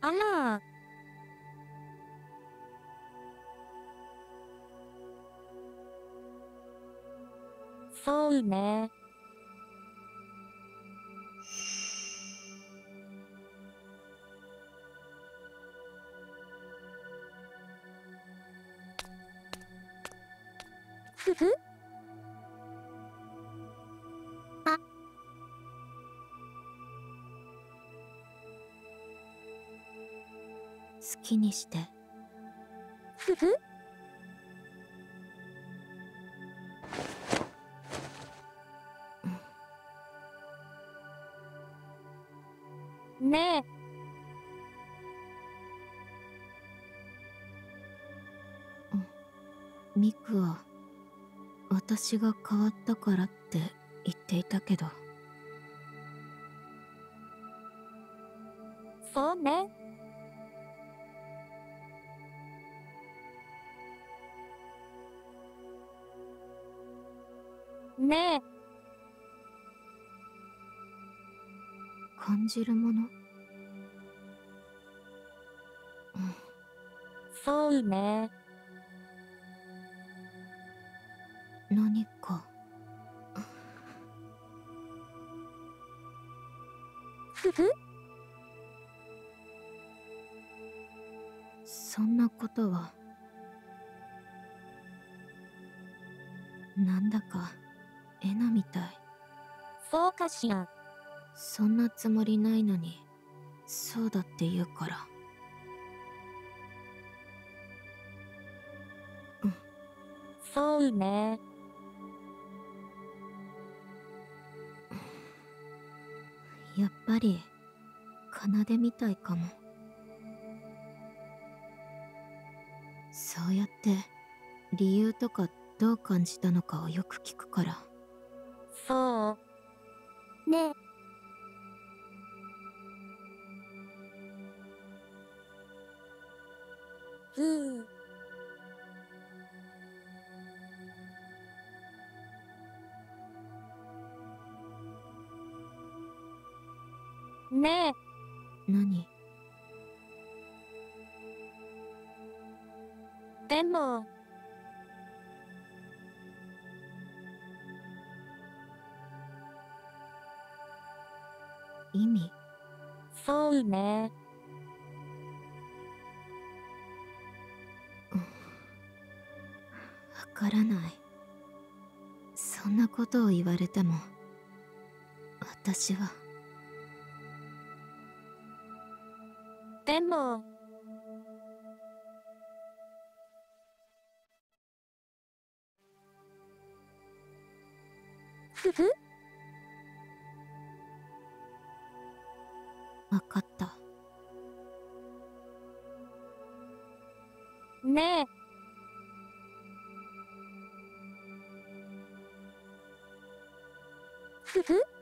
あら。そうね。ふふ好きにしてふふねえ。ミクは私が変わったからって言っていたけどそうね。ねえ。感じるもの？そうね。何か？ふふ？そんなことは？なんだか？エナみたい。そうかしら。そんなつもりないのにそうだって言うから。そうね。やっぱり奏みたいかも。そうやって理由とかどう感じたのかをよく聞くからそう。ねえ。ふう。ねえ。何？でも、意味。そうね。わからない。そんなことを言われても私は。でも、ふふ？わかったねえ。ふふ